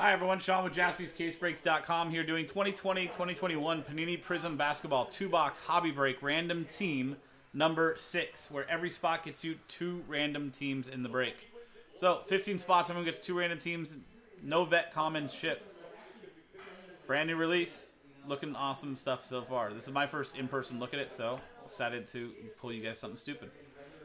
Hi, everyone. Sean with jaspyscasebreaks.com here doing 2020-2021 Panini Prizm Basketball 2-box hobby break random team number 6, where every spot gets you two random teams in the break. So, 15 spots, everyone gets two random teams, no vet common ship. Brand new release. Looking awesome stuff so far. This is my first in-person look at it, so excited to pull you guys something stupid.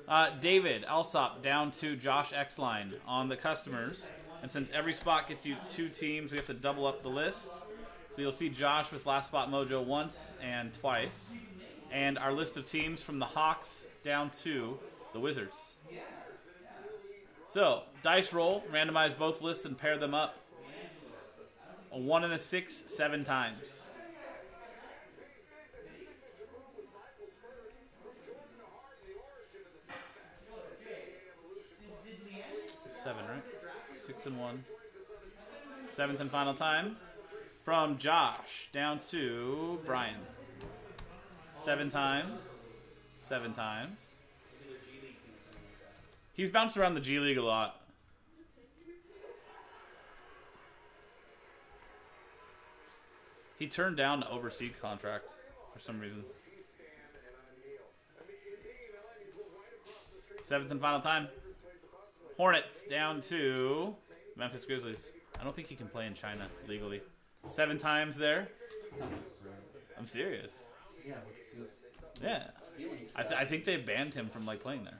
Uh, David Alsop down to Josh Exline on the customers. And since every spot gets you two teams, we have to double up the list. So you'll see Josh with Last Spot Mojo once and twice. And our list of teams from the Hawks down to the Wizards. So, dice roll, randomize both lists and pair them up. A one and a six, seven times. Six and one. Seventh and final time. From Josh down to Brian. Seven times. Seven times. He's bounced around the G League a lot. He turned down the overseas contract for some reason. Seventh and final time. Hornets down to Memphis Grizzlies. I don't think he can play in China legally. Seven times there. I'm serious. Yeah, because he was Yeah. I, th- I think they banned him from like playing there.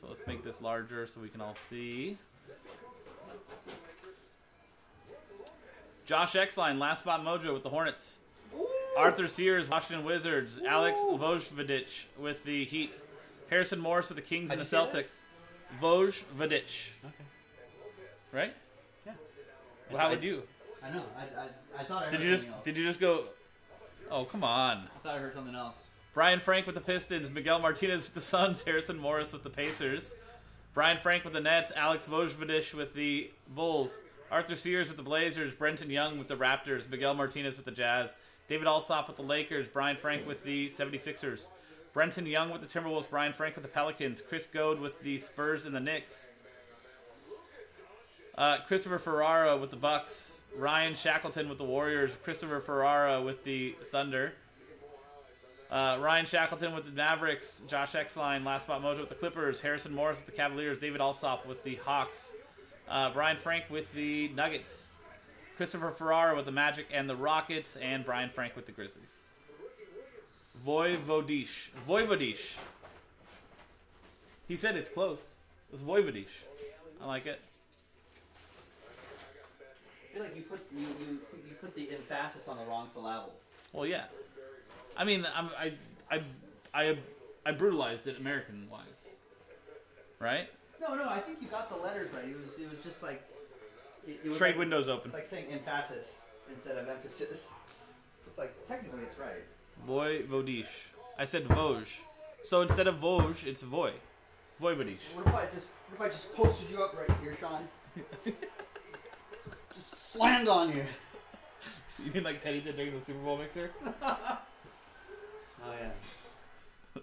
So let's make this larger so we can all see. Josh Exline, last spot mojo with the Hornets. Arthur Sears, Washington Wizards. Alex Vojvodic with the Heat. Harrison Morris with the Kings and the Celtics. Vojvodic, okay. right? Yeah. Well, how I- would you? I know. I, I, I thought I heard Did you just else. did you just go? Oh come on. I thought I heard something else. Brian Frank with the Pistons, Miguel Martinez with the Suns, Harrison Morris with the Pacers, Brian Frank with the Nets, Alex Vojvodic with the Bulls, Arthur Sears with the Blazers, Brenton Young with the Raptors, Miguel Martinez with the Jazz, David Alsop with the Lakers, Brian Frank with the 76ers, Brenton Young with the Timberwolves, Brian Frank with the Pelicans, Chris Goad with the Spurs and the Knicks, uh, Christopher Ferrara with the Bucks, Ryan Shackleton with the Warriors, Christopher Ferrara with the Thunder, uh, Ryan Shackleton with the Mavericks, Josh Exline, Last Spot Mojo with the Clippers, Harrison Morris with the Cavaliers, David Alsop with the Hawks, uh, Brian Frank with the Nuggets, Christopher Ferrara with the Magic and the Rockets, and Brian Frank with the Grizzlies. Voivodish. Voivodish. He said it's close. It's Voivodish. I like it. I feel like you put you, you, you put the emphasis on the wrong syllable. Well, yeah. I mean, I'm, I, I, I, I brutalized it American wise, right? No, no. I think you got the letters right. It was it was just like it, it was Trade like, windows open. It's like saying emphasis instead of emphasis. It's like technically it's right. Voivodish. I said Vosges. So instead of Vosges, it's Voy. Voivodish. What if I just what if I just posted you up right here, Sean? just slammed on you. You mean like Teddy did during the Super Bowl mixer? Oh yeah.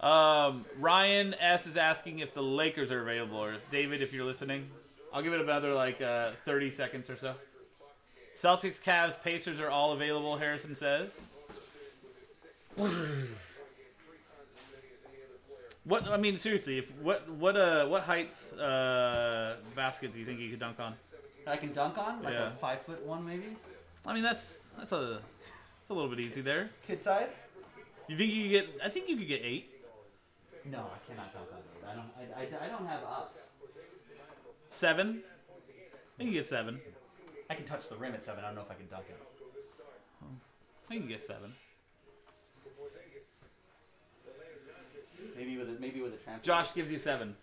Um, Ryan S is asking if the Lakers are available, or if David, if you're listening. I'll give it another like uh, 30 seconds or so. Celtics, Cavs, Pacers are all available. Harrison says. What I mean, seriously, if what what uh what height uh basket do you think you could dunk on? I can dunk on like Yeah. a five foot one maybe, I mean, that's that's a that's a little bit easy there. kid size. You think you could get? I think you could get eight, No, I cannot dunk on it. I don't. I, I, I don't have ups. seven. I think you get seven. I can touch the rim at seven. I don't know if I can dunk it. I can get seven. Maybe with a, maybe with a trampoline. Josh gives you seven.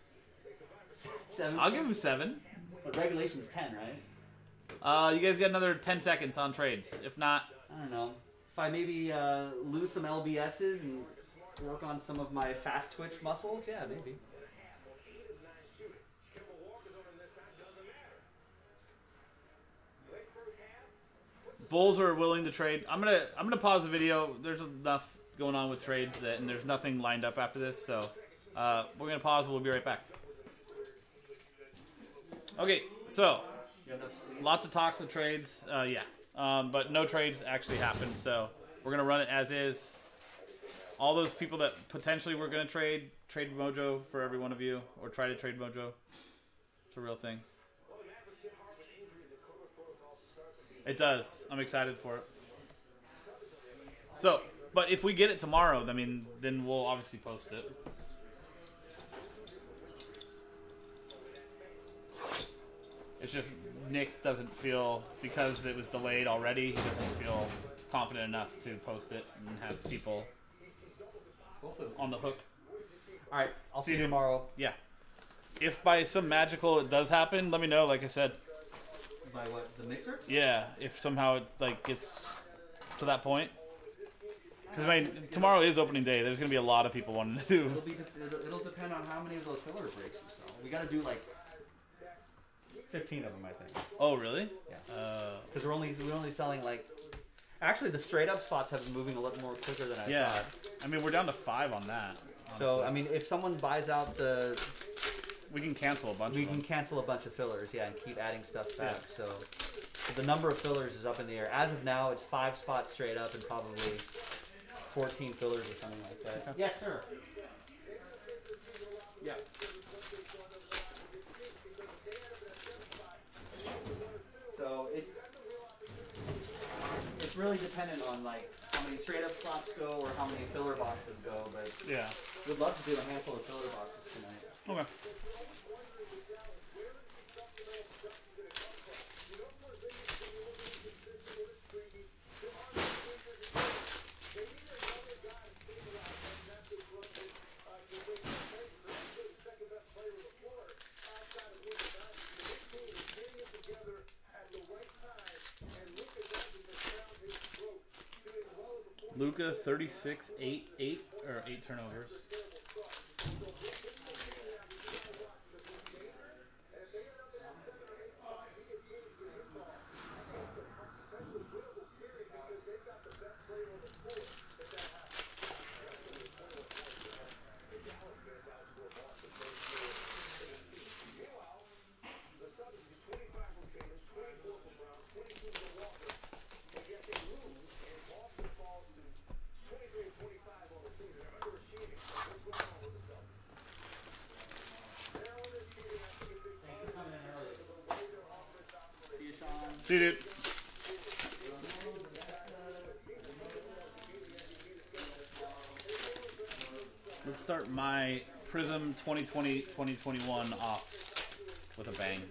seven. I'll give him seven. But regulation's ten, right? Uh, you guys got another ten seconds on trades. If not, I don't know. If I maybe uh, lose some LBSs and work on some of my fast twitch muscles, yeah, maybe. Bulls are willing to trade. I'm gonna I'm gonna pause the video. There's enough going on with trades that, and there's nothing lined up after this. So uh, we're gonna pause. We'll be right back. Okay, so lots of talks of trades. Uh, yeah, um, but no trades actually happened. So we're gonna run it as is. All those people that potentially were gonna trade, trade Mojo for every one of you, or try to trade Mojo. It's a real thing. It does. I'm excited for it. So, but if we get it tomorrow, I mean, then we'll obviously post it. It's just Nick doesn't feel because it was delayed already. He doesn't feel confident enough to post it and have people on the hook. All right. I'll See see you you. tomorrow. Yeah. If by some magical it does happen, let me know. Like I said, By what? The mixer? yeah. If somehow it like gets to that point, because I mean tomorrow is opening day. There's gonna be a lot of people wanting to do. It'll be. It'll, it'll depend on how many of those filler breaks we sell. We got to do like 15 of them, I think. Oh really? Yeah. Uh, Because we're only we're only selling like. Actually, the straight up spots have been moving a little more quicker than I yeah. thought. I mean we're down to five on that. So. I mean, if someone buys out the, we can cancel a bunch. we of can them. cancel a bunch of fillers, yeah, and keep adding stuff back. Yeah. So, so the number of fillers is up in the air. As of now, it's five spots straight up and probably 14 fillers or something like that. Yes, sir. Yeah. So it's it's really dependent on like how many straight up slots go or how many filler boxes go, but Yeah. we'd love to do a handful of filler boxes tonight. Okay. Luka 36 8 8 or 8 turnovers. Let's start my Prizm 2020-2021 off with a bang.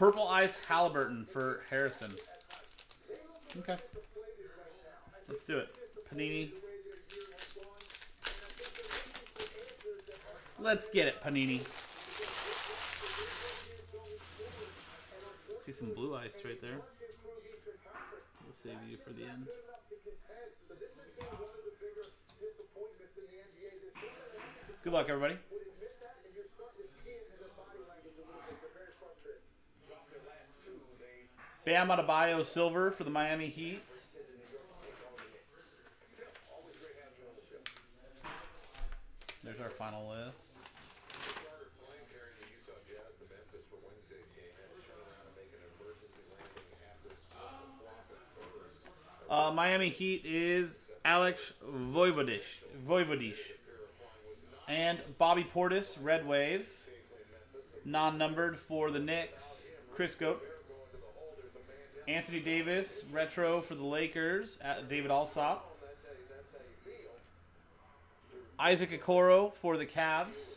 Purple Ice Halliburton for Harrison. Okay. Let's do it. Panini. Let's get it, Panini. See some blue ice right there. We'll save you for the end. Good luck, everybody. Bam Adebayo silver for the Miami Heat. There's our final list. Uh, Miami Heat is Alex Voivodish. Voivodish. And Bobby Portis, Red Wave. Non numbered for the Knicks, Chris Goad. Anthony Davis, retro for the Lakers, David Alsop. Isaac Okoro for the Cavs,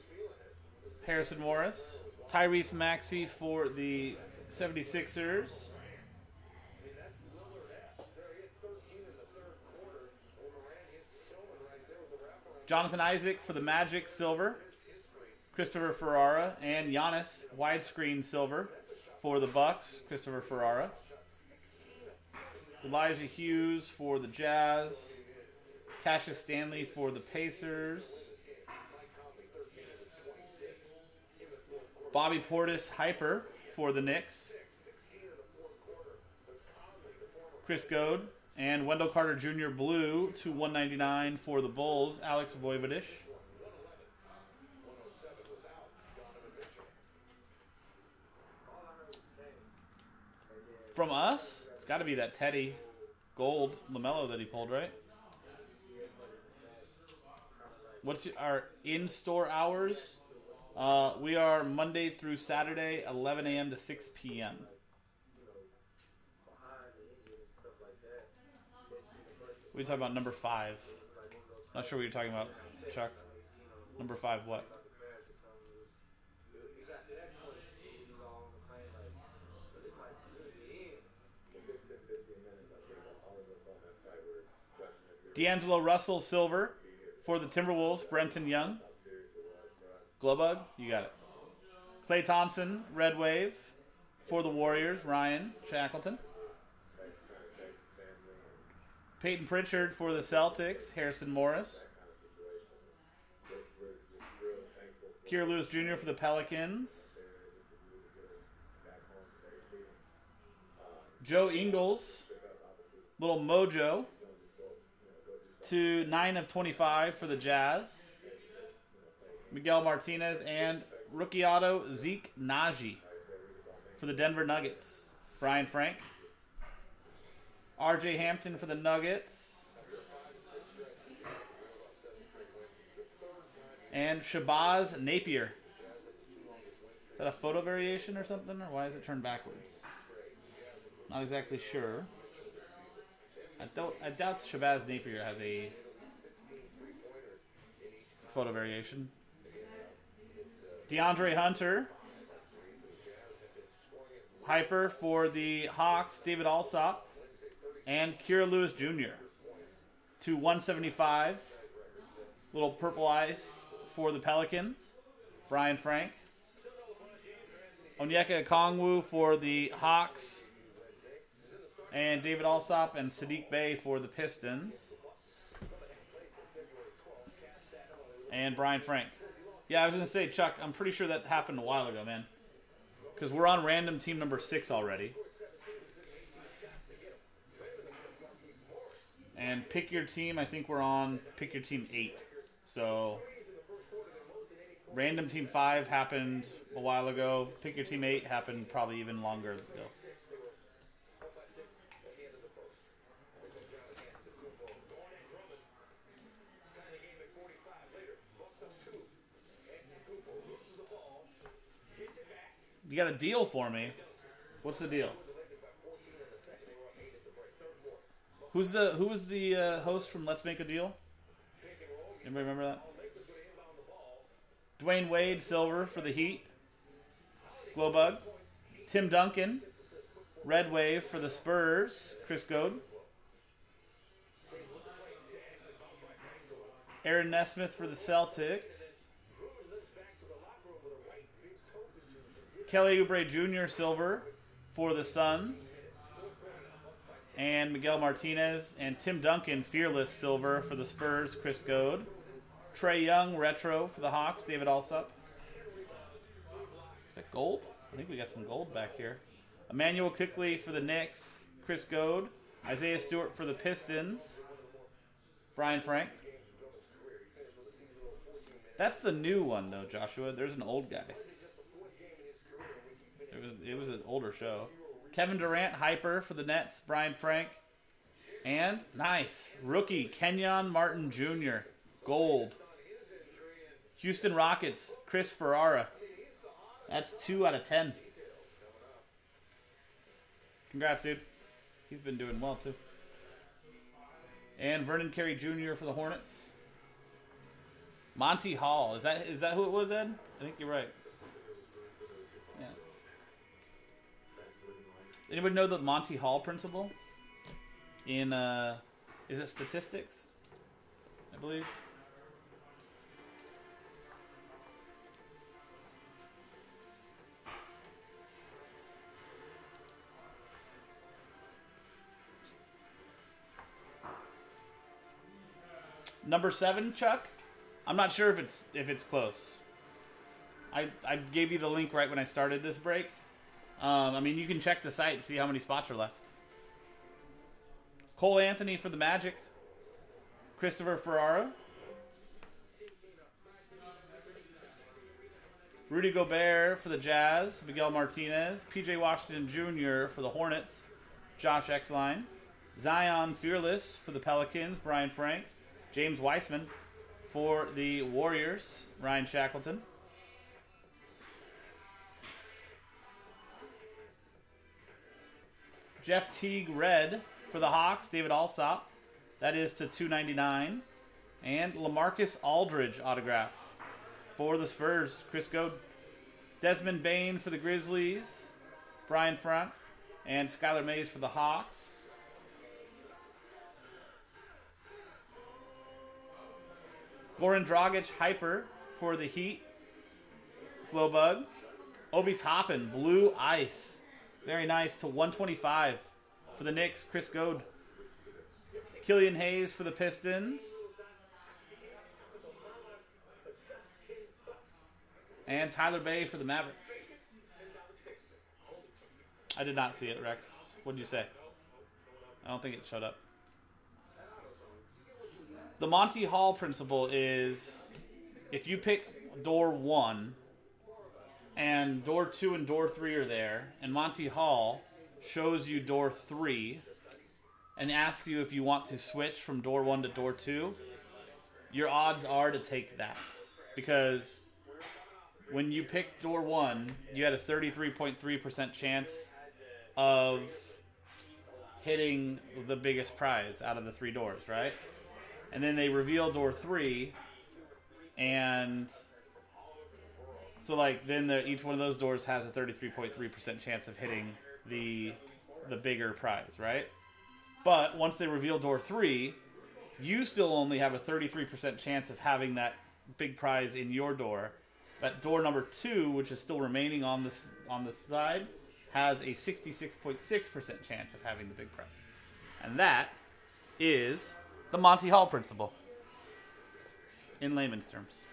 Harrison Morris. Tyrese Maxey for the 76ers. Jonathan Isaac for the Magic, silver. Christopher Ferrara and Giannis, widescreen silver for the Bucks. Christopher Ferrara. Elijah Hughes for the Jazz. Cassius Stanley for the Pacers. Bobby Portis Hyper for the Knicks. Chris Goad and Wendell Carter Jr. Blue to 199 for the Bulls. Alex Voivodish. From us, it's got to be that Teddy Gold LaMelo that he pulled, right? What's our in-store hours? Uh, we are Monday through Saturday, 11 a.m. to 6 p.m. We talk about number five. Not sure what you're talking about, Chuck. Number five, what? D'Angelo Russell, silver for the Timberwolves. Brenton Young. Glowbug, you got it. Klay Thompson, Red Wave for the Warriors. Ryan Shackleton. Payton Pritchard for the Celtics. Harrison Morris. Kira Lewis Jr. for the Pelicans. Joe Ingles, little mojo, to 9 of 25 for the Jazz. Miguel Martinez and rookie auto Zeke Nnaji for the Denver Nuggets. Brian Frank. RJ Hampton for the Nuggets. And Shabazz Napier. Is that a photo variation or something? Or why is it turned backwards? Not exactly sure. I don't. I doubt Shabazz Napier has a photo variation. DeAndre Hunter. Hyper for the Hawks. David Alsop. And Kira Lewis Jr. to 175. Little purple ice for the Pelicans. Brian Frank. Onyeka Okongwu for the Hawks and David Alsop and Saddiq Bey for the Pistons. And Brian Frank. Yeah, I was going to say, Chuck, I'm pretty sure that happened a while ago, man. Because we're on random team number six already. And pick your team, I think we're on pick your team eight. So, random team five happened a while ago. Pick your team eight happened probably even longer ago. You got a deal for me. What's the deal? Who's the who was the uh, host from Let's Make a Deal? Anybody remember that? Dwyane Wade, silver for the Heat. Glowbug. Tim Duncan, red wave for the Spurs. Chris Goad. Aaron Nesmith for the Celtics. Kelly Oubre Jr. silver for the Suns. And Miguel Martinez and Tim Duncan fearless silver for the Spurs. Chris Goad. Trae Young retro for the Hawks. David Alsop. Is that gold? I think we got some gold back here. Immanuel Quickley for the Knicks. Chris Goad. Isaiah Stewart for the Pistons. Brian Frank. That's the new one though, Joshua. There's an old guy. It was an older show. Kevin Durant hyper for the Nets. Brian Frank. And nice rookie Kenyon Martin Jr. Gold. Houston Rockets. Chris Ferrara. That's two out of ten. Congrats, dude. He's been doing well too. And Vernon Carey Jr. for the Hornets. Monty Hall. Is that is that who it was, Ed? I think you're right. Anybody know the Monty Hall principle? In uh, is it statistics? I believe. Number seven, Chuck. I'm not sure if it's if it's close. I I gave you the link right when I started this break. Um, I mean, you can check the site to see how many spots are left. Cole Anthony for the Magic. Christopher Ferrara. Rudy Gobert for the Jazz. Miguel Martinez. PJ Washington Jr. for the Hornets. Josh Exline. Zion Fearless for the Pelicans. Brian Frank. James Wiseman for the Warriors. Ryan Shackleton. Jeff Teague Red for the Hawks, David Alsop. That is to 299. And Lamarcus Aldridge autograph for the Spurs, Chris Goad. Desmond Bane for the Grizzlies, Brian Front, and Skylar Mays for the Hawks. Goran Dragic Hyper for the Heat, Glowbug. Obi Toppin, Blue Ice. Very nice to 125 for the Knicks, Chris Goad. Killian Hayes for the Pistons. And Tyler Bey for the Mavericks. I did not see it, Rex. What did you say? I don't think it showed up. The Monty Hall principle is if you pick door one and door two and door three are there, and Monty Hall shows you door three and asks you if you want to switch from door one to door two, your odds are to take that. Because when you picked door one, you had a 33.3% chance of hitting the biggest prize out of the three doors, right? And then they reveal door three, and so like then the, each one of those doors has a 33.3% chance of hitting the the bigger prize, right? But once they reveal door 3, you still only have a 33% chance of having that big prize in your door. But door number 2, which is still remaining on this on the side, has a 66.6% chance of having the big prize. And that is the Monty Hall principle in layman's terms.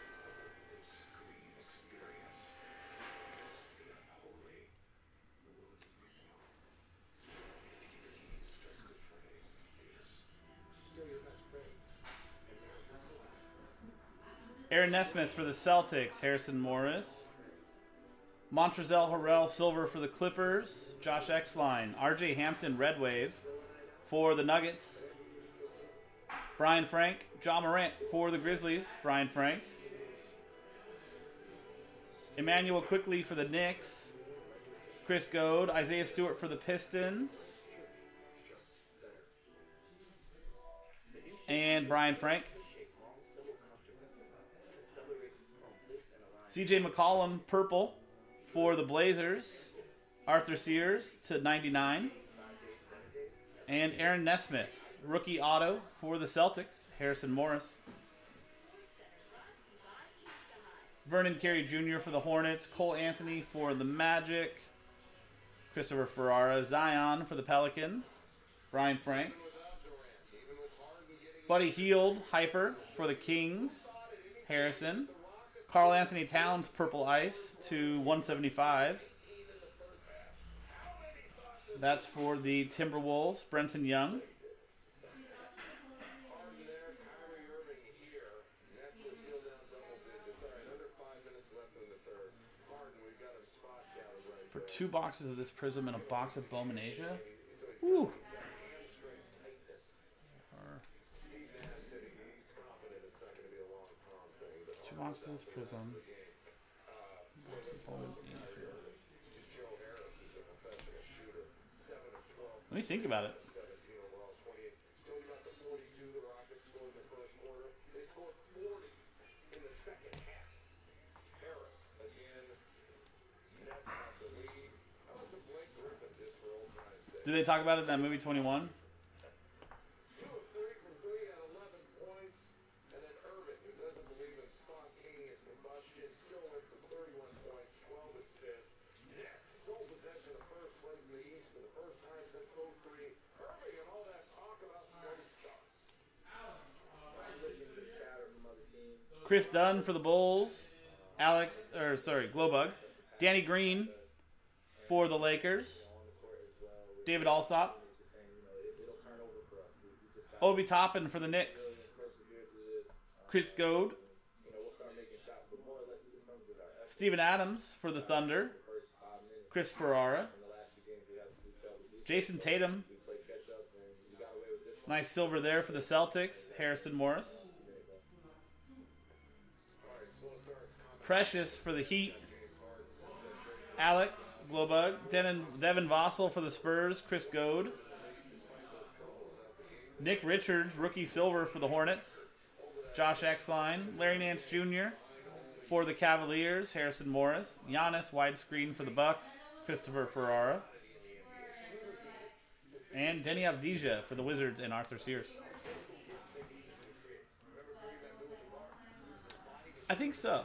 Aaron Nesmith for the Celtics. Harrison Morris. Montrezl Harrell Silver for the Clippers. Josh Exline. RJ Hampton Red Wave for the Nuggets. Brian Frank. Ja Morant for the Grizzlies. Brian Frank. Immanuel Quickley for the Knicks. Chris Goad. Isaiah Stewart for the Pistons. And Brian Frank. CJ McCollum, purple for the Blazers. Arthur Sears to 99. And Aaron Nesmith, rookie auto for the Celtics. Harrison Morris. Vernon Carey Jr. for the Hornets. Cole Anthony for the Magic. Christopher Ferrara. Zion for the Pelicans. Brian Frank. Buddy Hield, Hyper for the Kings. Harrison. Karl-Anthony Towns, Purple Ice to 175. That's for the Timberwolves, Brenton Young. For two boxes of this Prizm and a box of Bowman Asia. Of this Prizm. Box. Let me think about it. Do they talk about it in that movie 21? Two of three from three at 11 points. And then Irving, who doesn't believe in spontaneous combustion, still went for 31 points, 12 assists. Nets sole possession of first place in the East for the first time since 03. Irving and all that talk about steady starts. Kris Dunn for the Bulls. Alex, or sorry, Glowbug. Danny Green for the Lakers. David Alsop. Obi Toppin for the Knicks. Chris Goad. Steven Adams for the Thunder. Chris Ferrara. Jayson Tatum. Nice silver there for the Celtics. Harrison Morris. Precious for the Heat. Alex Glowbug. Devin, Devin Vassell for the Spurs. Chris Goad. Nick Richards, rookie silver for the Hornets. Josh Exline. Larry Nance Jr. for the Cavaliers. Harrison Morris. Giannis widescreen for the Bucks. Christopher Ferrara. And Deni Avdija for the Wizards and Arthur Sears. I think so.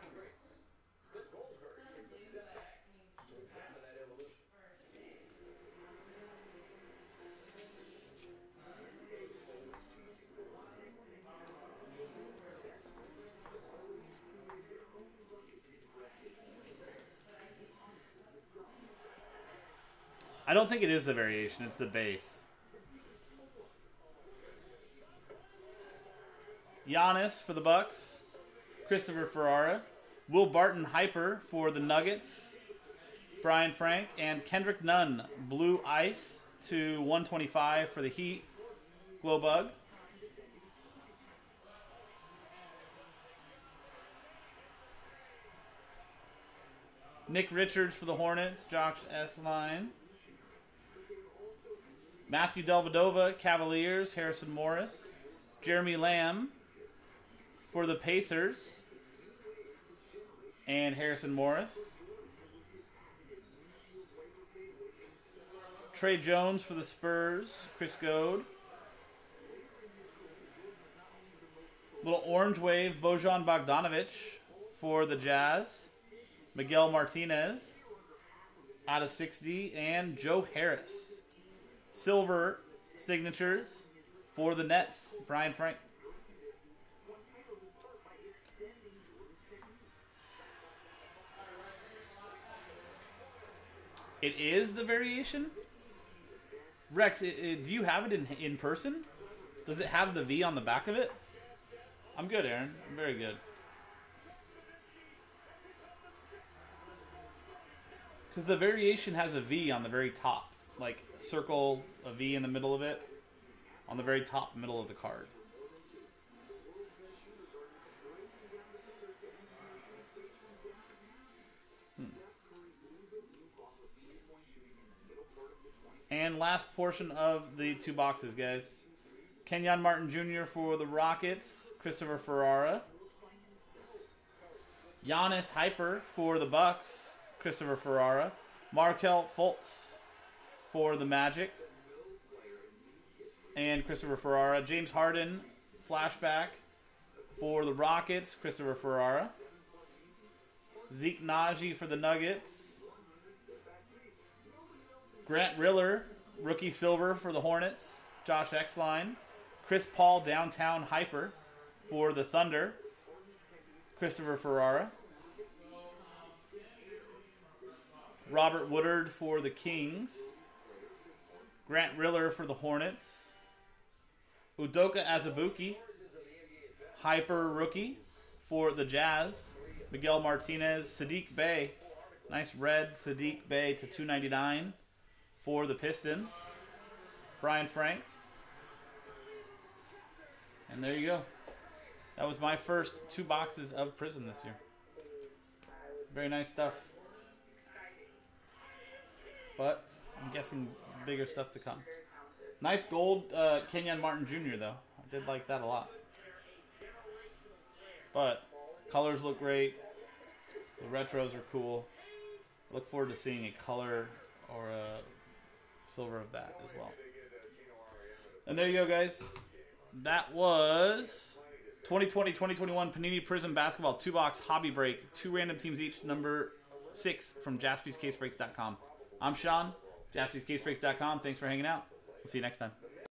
I don't think it is the variation, it's the base. Giannis for the Bucks. Christopher Ferrara. Will Barton Hyper for the Nuggets. Brian Frank and Kendrick Nunn Blue Ice to 125 for the Heat. Glowbug. Nick Richards for the Hornets. Josh Exline. Matthew Dellavedova, Cavaliers, Harrison Morris, Jeremy Lamb for the Pacers, and Harrison Morris. Tre Jones for the Spurs, Chris Goad. Little orange wave, Bojan Bogdanovic for the Jazz, Miguel Martinez out of 60, and Joe Harris silver signatures for the Nets. Brian Frank. It is the variation. Rex, it, it- do you have it in in person? Does it have the V on the back of it? I'm good, Aaron. I'm very good. Because the variation has a V on the very top, like circle a V in the middle of it, on the very top middle of the card. Hmm. And last portion of the two boxes, guys. Kenyon Martin Jr. for the Rockets, Christopher Ferrara. Giannis Hyper for the Bucks, Christopher Ferrara. Markelle Fultz for the Magic, and Christopher Ferrara. James Harden flashback for the Rockets, Christopher Ferrara. Zeke Nnaji for the Nuggets. Grant Riller, rookie silver for the Hornets, Josh Exline. Chris Paul downtown hyper for the Thunder, Christopher Ferrara. Robert Woodard for the Kings. Grant Riller for the Hornets. Udoka Azubuike, hyper rookie for the Jazz. Miguel Martinez, Saddiq Bey, nice red Saddiq Bey to 299 for the Pistons. Brian Frank. And there you go. That was my first two boxes of Prizm this year. Very nice stuff. but I'm guessing bigger stuff to come. Nice gold uh, Kenyon Martin Jr. though. I did like that a lot. But colors look great. The retros are cool. Look forward to seeing a color or a silver of that as well. And there you go, guys. That was 2020-2021 Panini Prizm Basketball two box hobby break. Two random teams each. Number six from JaspysCaseBreaks.com. I'm Sean. JaspysCaseBreaks.com. Thanks for hanging out. We'll see you next time.